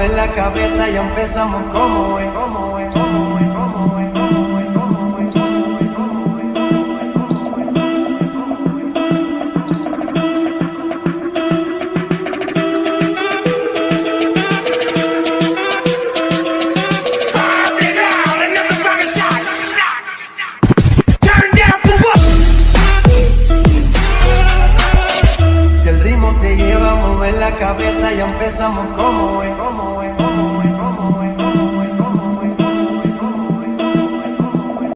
en la cabeza ya empezamos como es, como es, como. en la cabeza y empezamos como es, como es, como.